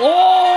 Oh!